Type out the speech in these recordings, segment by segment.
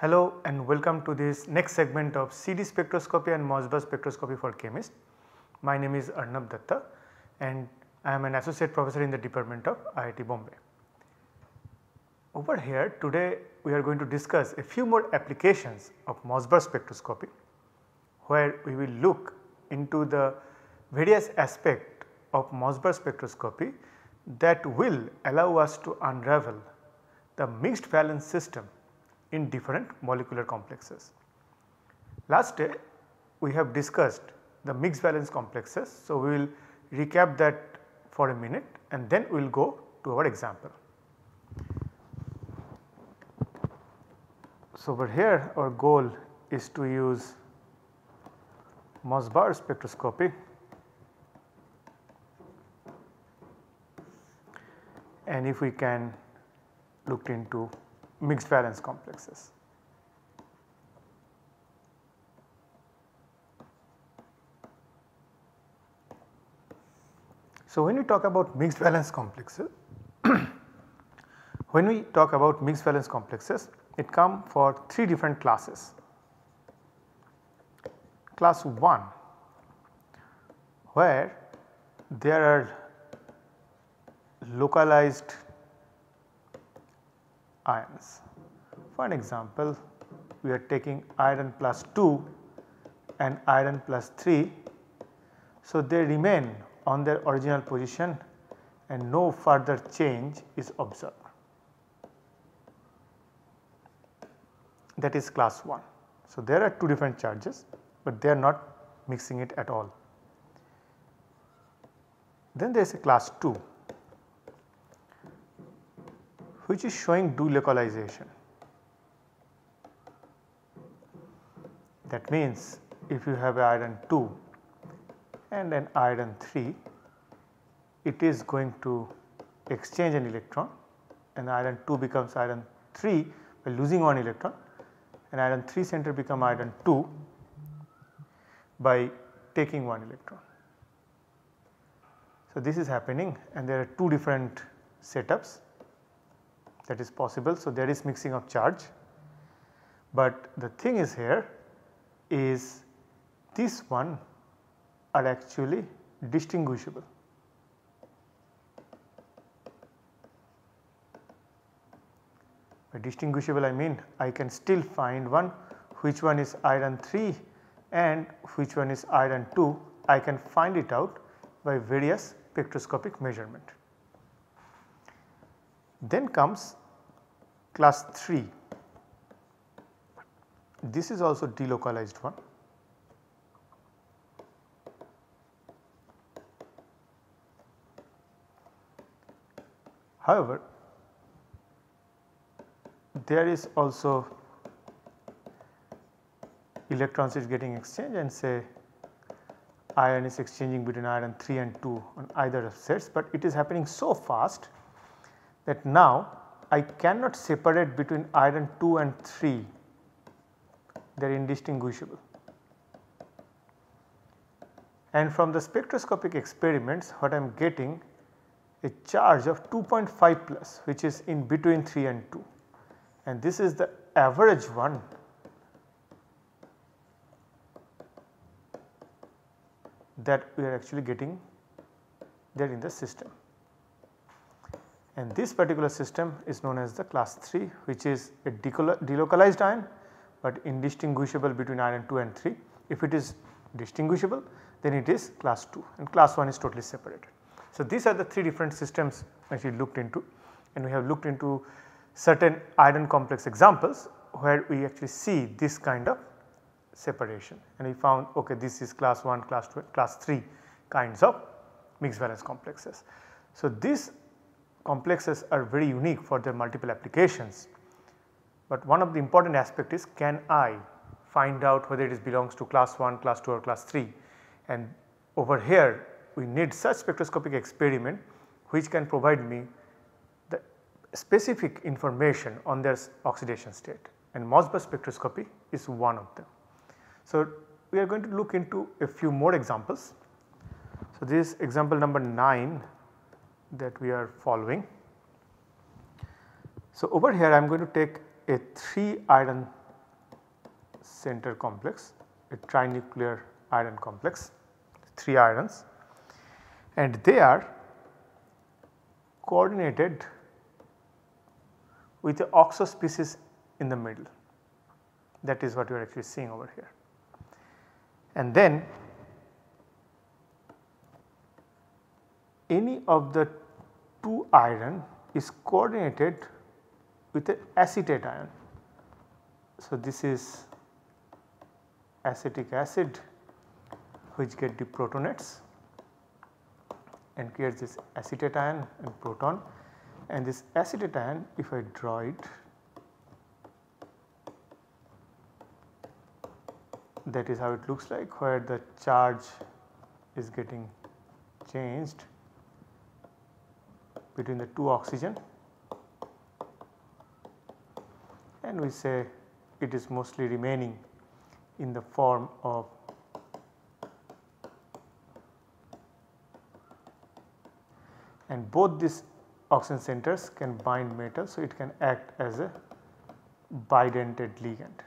Hello and welcome to this next segment of CD spectroscopy and Mössbauer spectroscopy for chemists. My name is Arnab Datta and I am an associate professor in the department of IIT Bombay. Over here today we are going to discuss a few more applications of Mössbauer spectroscopy where we will look into the various aspect of Mössbauer spectroscopy that will allow us to unravel the mixed valence system in different molecular complexes. Last day we have discussed the mixed valence complexes. So, we will recap that for a minute and then we will go to our example. So, over here our goal is to use Mossbauer spectroscopy and if we can look into mixed valence complexes. So, when we talk about mixed valence complexes, when we talk about mixed valence complexes, it come for 3 different classes. Class 1 where there are localized ions. For an example, we are taking iron plus 2 and iron plus 3. So, they remain on their original position and no further change is observed. That is class 1. So, there are 2 different charges, but they are not mixing it at all. Then there is a class 2 which is showing delocalization. That means if you have iron 2 and an iron 3, it is going to exchange an electron and iron 2 becomes iron 3 by losing one electron and iron 3 center become iron 2 by taking one electron. So, this is happening and there are two different setups that is possible. So, there is mixing of charge, but the thing is here is this one are actually distinguishable. By distinguishable I mean I can still find one which one is iron 3 and which one is iron 2 I can find it out by various spectroscopic measurement. Then comes class 3, this is also delocalized one. However, there is also electrons is getting exchanged and say iron is exchanging between iron 3 and 2 on either of sets, but it is happening so fast that now I cannot separate between iron 2 and 3 they are indistinguishable. And from the spectroscopic experiments what I am getting a charge of 2.5 plus which is in between 3 and 2 and this is the average one. That we are actually getting there in the system and this particular system is known as the class 3 which is a delocalized ion but indistinguishable between iron 2 and 3. If it is distinguishable then it is class 2 and class 1 is totally separated. So, these are the 3 different systems that we looked into and we have looked into certain iron complex examples where we actually see this kind of separation and we found okay this is class 1, class 2, class 3 kinds of mixed valence complexes. So, this complexes are very unique for their multiple applications. But one of the important aspect is can I find out whether it belongs to class 1, class 2 or class 3 and over here we need such spectroscopic experiment which can provide me the specific information on their oxidation state and Mössbauer spectroscopy is one of them. So, we are going to look into a few more examples. So, this example number 9 that we are following. So, over here I am going to take a 3 iron center complex a trinuclear iron complex 3 irons and they are coordinated with the oxo species in the middle that is what we are actually seeing over here. And then any of the 2 iron is coordinated with an acetate ion. So, this is acetic acid which get the protonates and creates this acetate ion and proton and this acetate ion if I draw it that is how it looks like where the charge is getting changed between the two oxygen and we say it is mostly remaining in the form of and both these oxygen centers can bind metal. So, it can act as a bidentate ligand.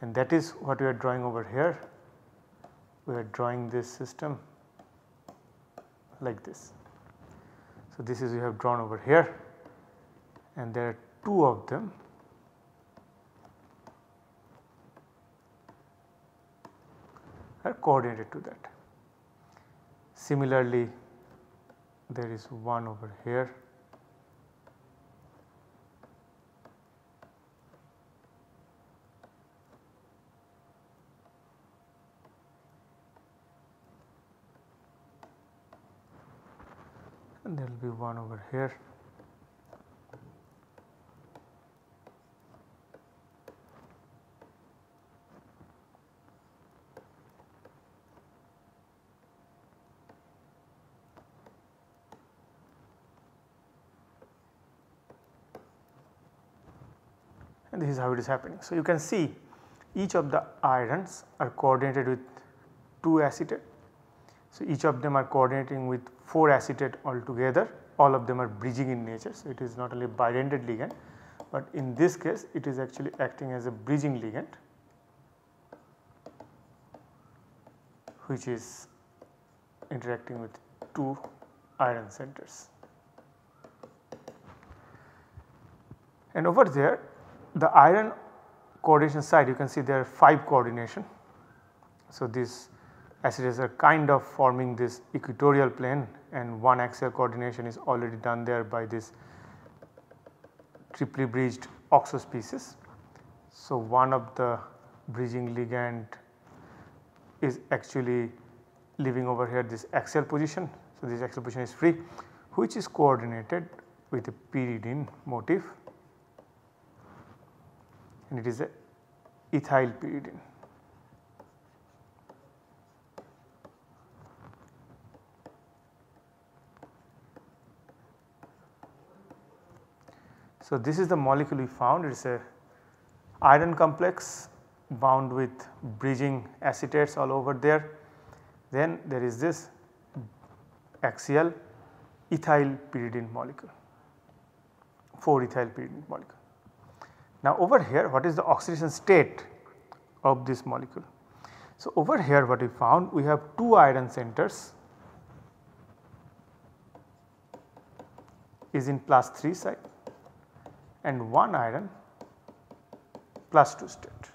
And that is what we are drawing over here. We are drawing this system like this. So, this is we have drawn over here and there are two of them are coordinated to that. Similarly, there is one over here and there will be one over here. and this is how it is happening. So, you can see each of the irons are coordinated with 2 acetate. So, each of them are coordinating with 4 acetate altogether all of them are bridging in nature. So, it is not only bidentate ligand, but in this case it is actually acting as a bridging ligand which is interacting with 2 iron centers. And over there the iron coordination side you can see there are 5 coordination. So, these acids are kind of forming this equatorial plane and one axial coordination is already done there by this triply bridged oxo species. So, one of the bridging ligand is actually living over here this axial position. So, this axial position is free which is coordinated with a pyridine motif and it is a ethyl pyridine. So, this is the molecule we found it is a iron complex bound with bridging acetates all over there. Then there is this axial ethyl pyridine molecule 4 ethyl pyridine molecule. Now over here what is the oxidation state of this molecule? So over here what we found we have 2 iron centers is in plus 3 side and 1 iron plus 2 state.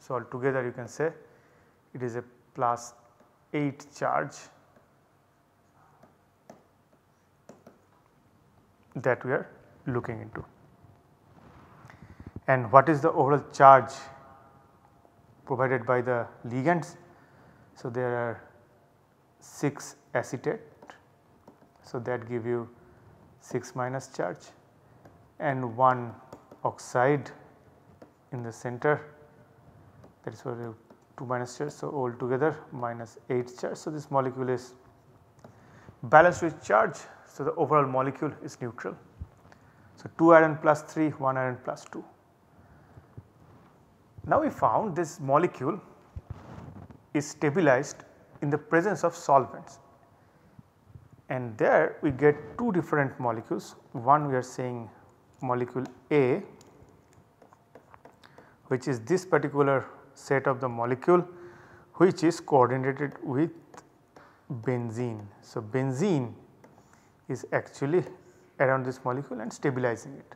So, altogether you can say it is a plus 8 charge that we are looking into. And what is the overall charge provided by the ligands? So, there are 6 acetate. So, that give you 6 minus charge and 1 oxide in the center that is for 2 minus charge. So, altogether minus 8 charge. So, this molecule is balanced with charge. So, the overall molecule is neutral. So, 2 iron plus 3, 1 iron plus 2. Now, we found this molecule is stabilized in the presence of solvents and there we get two different molecules. One we are saying molecule A which is this particular set of the molecule which is coordinated with benzene. So, benzene is actually around this molecule and stabilizing it.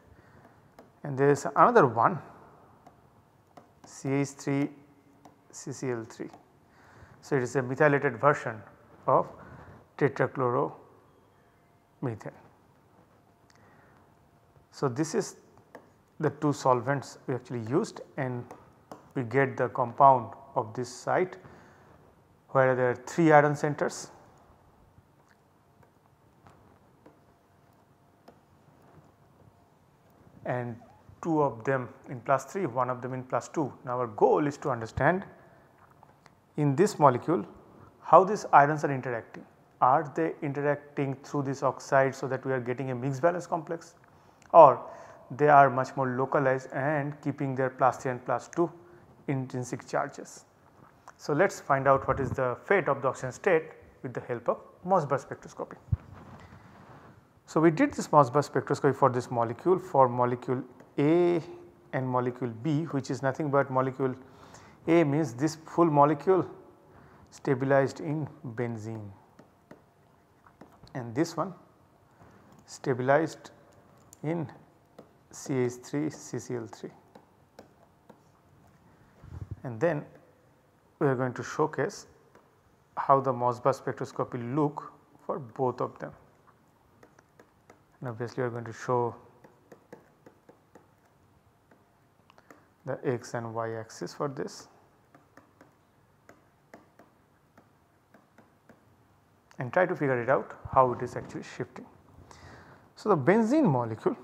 And there is another one CH3 CCl3. So, it is a methylated version of tetrachloromethane. So, this is the two solvents we actually used and we get the compound of this site where there are 3 iron centers and 2 of them in plus 3, one of them in plus 2. Now our goal is to understand in this molecule how these irons are interacting. Are they interacting through this oxide so that we are getting a mixed valence complex or they are much more localized and keeping their plus 3 and plus 2 intrinsic charges. So, let us find out what is the fate of the oxygen state with the help of Mössbauer spectroscopy. So, we did this Mössbauer spectroscopy for this molecule for molecule A and molecule B which is nothing but molecule A means this full molecule stabilized in benzene and this one stabilized in CH3 CCl3 and then we are going to showcase how the Mössbauer spectroscopy look for both of them. And obviously we are going to show the x and y axis for this and try to figure it out how it is actually shifting. So, the benzene molecule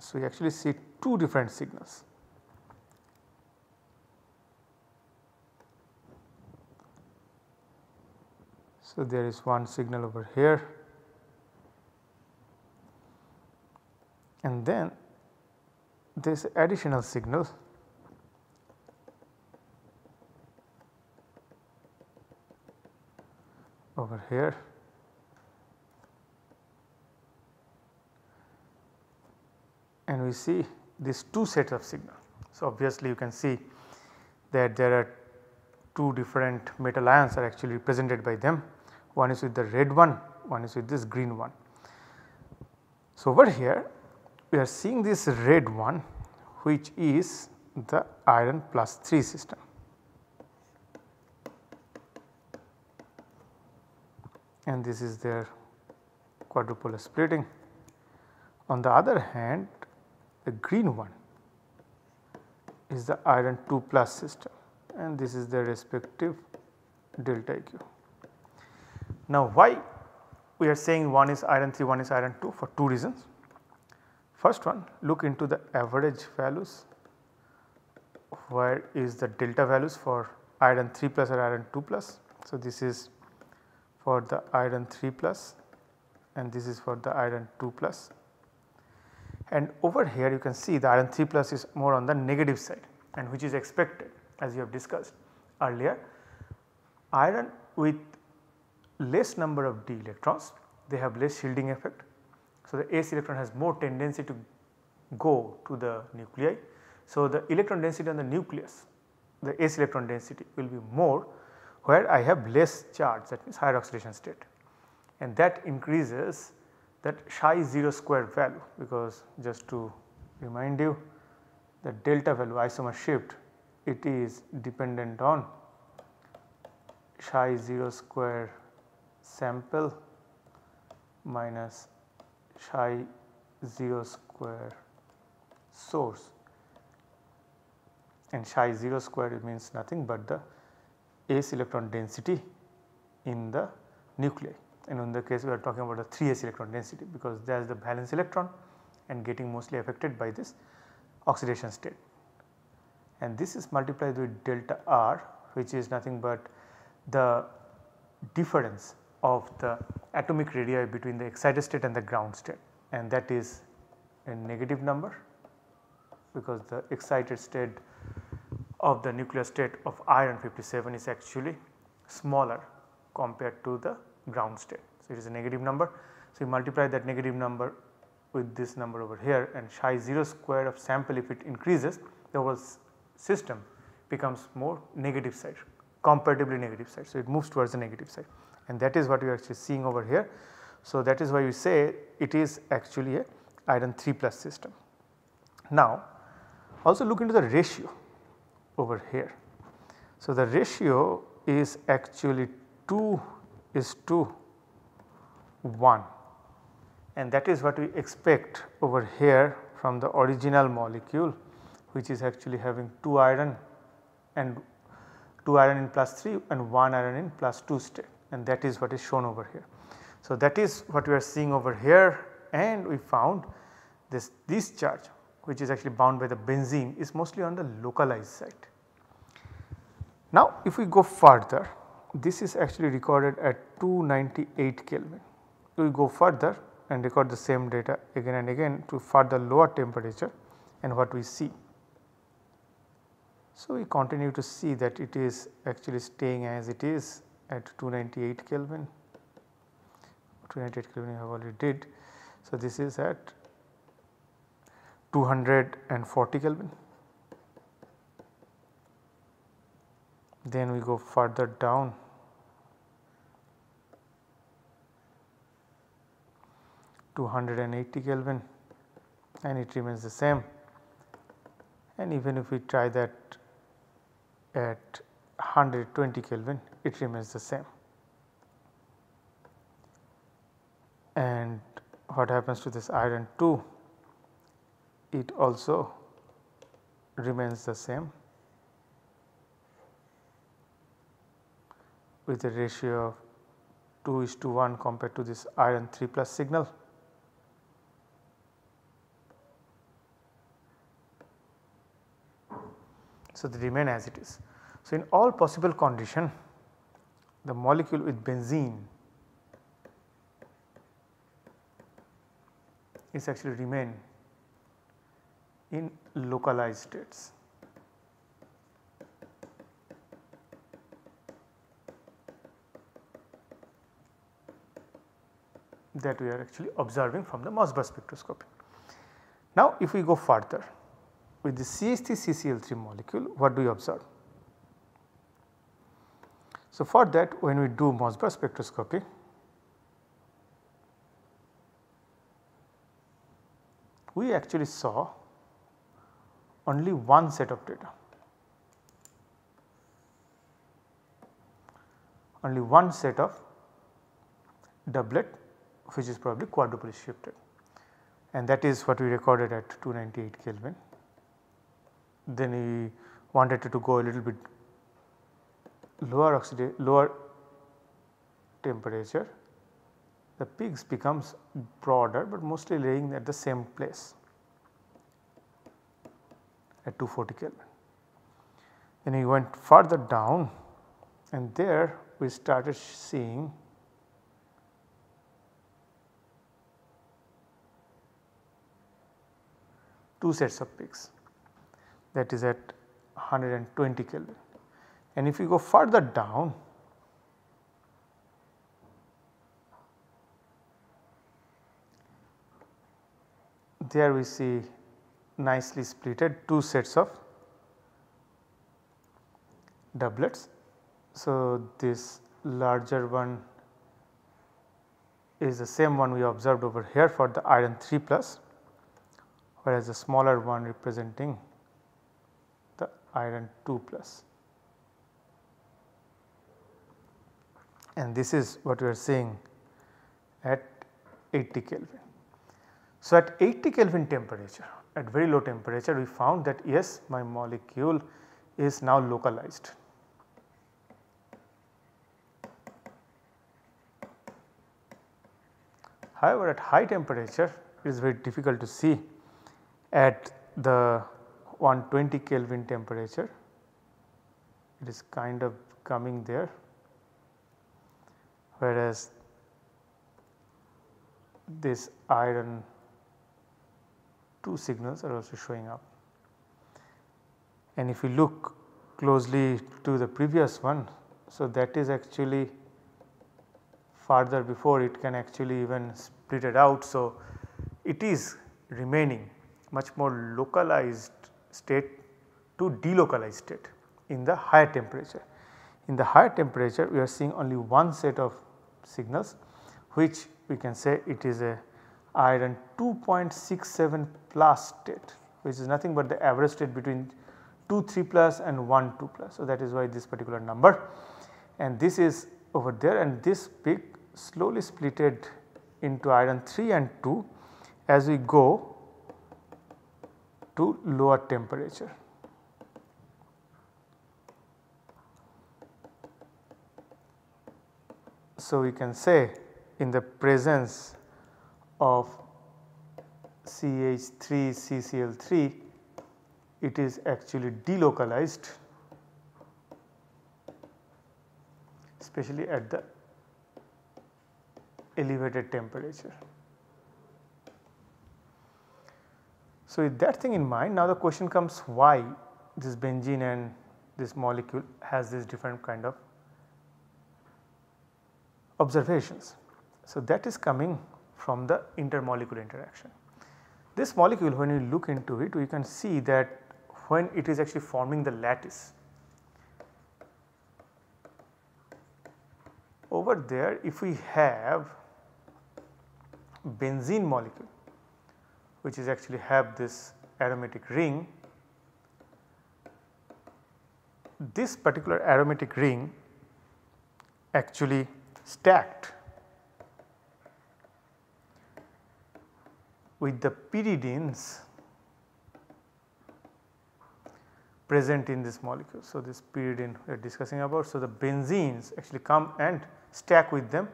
So, we actually see two different signals. So, there is one signal over here and then this additional signal over here and we see these two sets of signal. So, obviously you can see that there are two different metal ions are actually represented by them one is with the red one, one is with this green one. So, over here we are seeing this red one which is the iron plus 3 system. And this is their quadrupolar splitting. On the other hand the green one is the iron 2 plus system and this is their respective delta EQ. Now why we are saying one is iron 3 one is iron 2 for two reasons. First one look into the average values where is the delta values for iron 3 plus or iron 2 plus. So, this is for the iron 3 plus and this is for the iron 2 plus and over here you can see the iron 3 plus is more on the negative side and which is expected as you have discussed earlier. Iron with less number of d electrons they have less shielding effect. So, the s electron has more tendency to go to the nuclei. So, the electron density on the nucleus the s electron density will be more where I have less charge that means higher oxidation state. And that increases that psi 0 square value because just to remind you the delta value isomer shift it is dependent on psi 0 square sample minus psi 0 square source. And psi 0 square means nothing but the s electron density in the nuclei and in the case we are talking about the 3s electron density because there is the valence electron and getting mostly affected by this oxidation state. And this is multiplied with delta R which is nothing but the difference of the atomic radii between the excited state and the ground state and that is a negative number because the excited state of the nuclear state of iron 57 is actually smaller compared to the ground state. So, it is a negative number. So, you multiply that negative number with this number over here and psi 0 square of sample if it increases the whole system becomes more negative side comparatively negative side. So, it moves towards the negative side and that is what we are actually seeing over here. So, that is why we say it is actually a iron 3 plus system. Now, also look into the ratio over here. So, the ratio is actually 2 is to 1 and that is what we expect over here from the original molecule which is actually having 2 iron and 2 iron in plus 3 and 1 iron in plus 2 state and that is what is shown over here. So, that is what we are seeing over here and we found this, this charge which is actually bound by the benzene is mostly on the localized site. Now if we go further this is actually recorded at 298 Kelvin. We go further and record the same data again and again to further lower temperature and what we see. So, we continue to see that it is actually staying as it is at 298 Kelvin, 298 Kelvin I have already did. So, this is at 240 Kelvin. Then we go further down. to 180 Kelvin. And it remains the same. And even if we try that at 120 Kelvin it remains the same. And what happens to this iron 2 it also remains the same with a ratio of 2 is to 1 compared to this iron 3 plus signal. So, they remain as it is. So, in all possible condition the molecule with benzene is actually remain in localized states. That we are actually observing from the Mössbauer spectroscopy. Now if we go further with the CH3 CCl3 molecule what do we observe? So for that when we do Mössbauer spectroscopy we actually saw only one set of data. Only one set of doublet which is probably quadruply shifted and that is what we recorded at 298 Kelvin. Then we wanted to go a little bit lower lower temperature the peaks becomes broader but mostly laying at the same place at 240 Kelvin. Then we went further down and there we started seeing two sets of peaks that is at 120 Kelvin. And if you go further down there we see nicely splitted two sets of doublets. So, this larger one is the same one we observed over here for the iron 3 plus whereas the smaller one representing the iron 2 plus. And this is what we are seeing at 80 Kelvin. So, at 80 Kelvin temperature at very low temperature we found that yes my molecule is now localized. However, at high temperature it is very difficult to see at the 120 Kelvin temperature it is kind of coming there whereas this iron 2 signals are also showing up. And if you look closely to the previous one, So, that is actually further before it can actually even split it out. So, it is remaining much more localized state to delocalized state in the higher temperature. In the higher temperature we are seeing only one set of signals which we can say it is a iron 2.67 plus state which is nothing but the average state between 2 3 plus and 1 2 plus. So, that is why this particular number and this is over there and this peak slowly splitted into iron 3 and 2 as we go to lower temperature. So, we can say in the presence of CH3 CCl3 it is actually delocalized especially at the elevated temperature. So, with that thing in mind now the question comes why this benzene and this molecule has this different kind of observations. So, that is coming from the intermolecular interaction. This molecule when you look into it we can see that when it is actually forming the lattice over there if we have benzene molecule which is actually have this aromatic ring. This particular aromatic ring actually stacked with the pyridines present in this molecule. So, this pyridine we are discussing about. So, the benzenes actually come and stack with them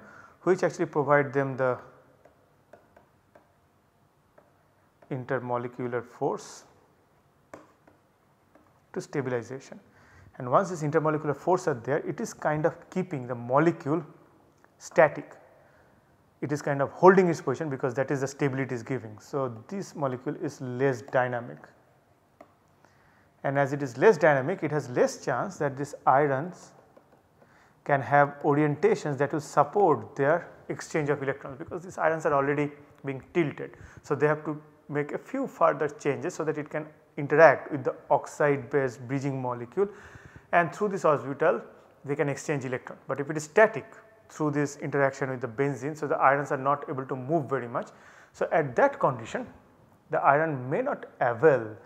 which actually provide them the intermolecular force to stabilization. And once this intermolecular force are there it is kind of keeping the molecule static. It is kind of holding its position because that is the stability is giving. So, this molecule is less dynamic and as it is less dynamic it has less chance that these irons can have orientations that will support their exchange of electrons because these irons are already being tilted. So, they have to make a few further changes so that it can interact with the oxide based bridging molecule and through this orbital they can exchange electron. But if it is static through this interaction with the benzene, so the irons are not able to move very much. So, at that condition the iron may not avail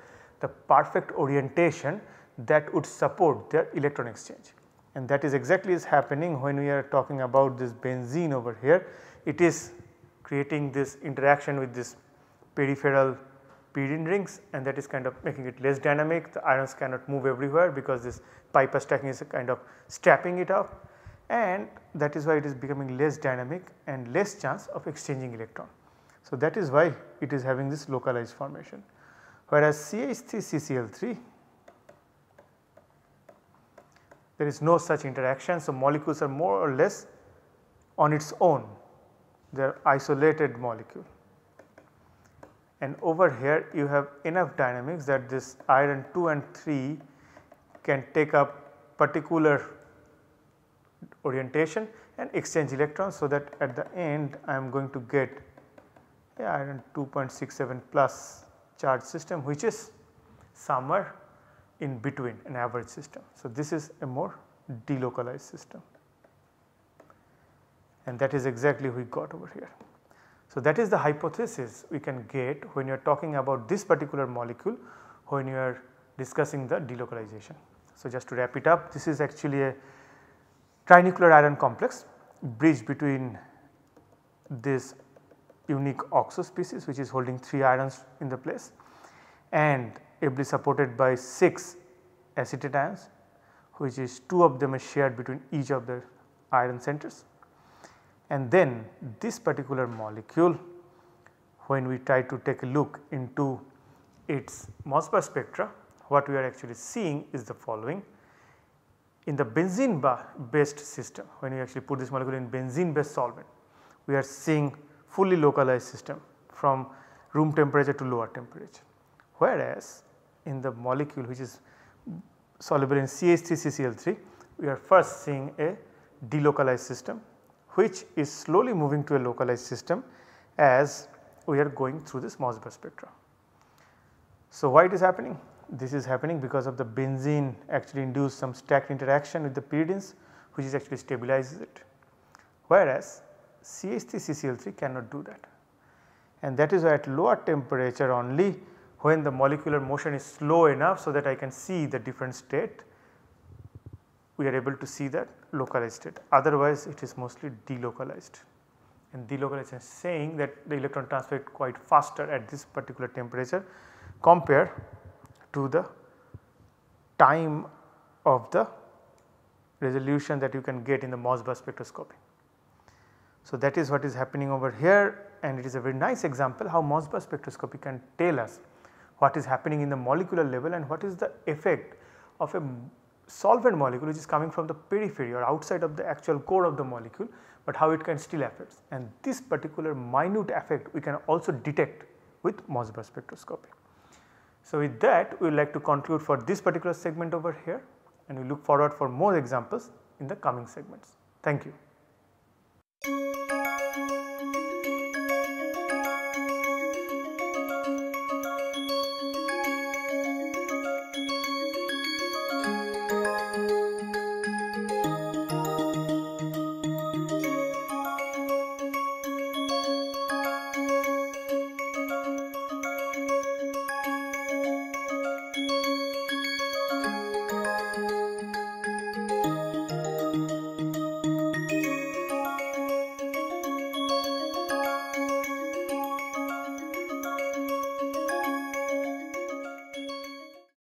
the perfect orientation that would support their electron exchange and that is exactly is happening when we are talking about this benzene over here. It is creating this interaction with this peripheral pyridine rings and that is kind of making it less dynamic. The irons cannot move everywhere because this pi-pi stacking is kind of strapping it up and that is why it is becoming less dynamic and less chance of exchanging electron. So, that is why it is having this localized formation. Whereas CH3CCl3 there is no such interaction. So, molecules are more or less on its own they are isolated molecule and over here you have enough dynamics that this iron 2 and 3 can take up particular orientation and exchange electrons. So, that at the end I am going to get a iron 2.67 plus charge system which is somewhere in between an average system. So, this is a more delocalized system and that is exactly we got over here. So, that is the hypothesis we can get when you are talking about this particular molecule when you are discussing the delocalization. So, just to wrap it up this is actually a trinuclear iron complex bridge between this unique oxo species which is holding 3 irons in the place and ably supported by 6 acetate ions which is 2 of them are shared between each of the iron centers and then this particular molecule when we try to take a look into its Mössbauer spectra what we are actually seeing is the following. In the benzene based system when we actually put this molecule in benzene based solvent we are seeing fully localized system from room temperature to lower temperature. Whereas in the molecule which is soluble in CH3CCl3 we are first seeing a delocalized system which is slowly moving to a localized system as we are going through this Mössbauer spectra. So, why it is happening? This is happening because of the benzene actually induced some stacked interaction with the pyridines which is actually stabilizes it whereas CH3CCl3 cannot do that and that is why at lower temperature only when the molecular motion is slow enough so that I can see the different state we are able to see that localized state otherwise it is mostly delocalized and delocalized is saying that the electron transfer quite faster at this particular temperature compared to the time of the resolution that you can get in the Mössbauer spectroscopy. So, that is what is happening over here and it is a very nice example how Mössbauer spectroscopy can tell us what is happening in the molecular level and what is the effect of a solvent molecule which is coming from the periphery or outside of the actual core of the molecule, but how it can still affect and this particular minute effect we can also detect with Mössbauer spectroscopy. So, with that we would like to conclude for this particular segment over here and we look forward for more examples in the coming segments. Thank you.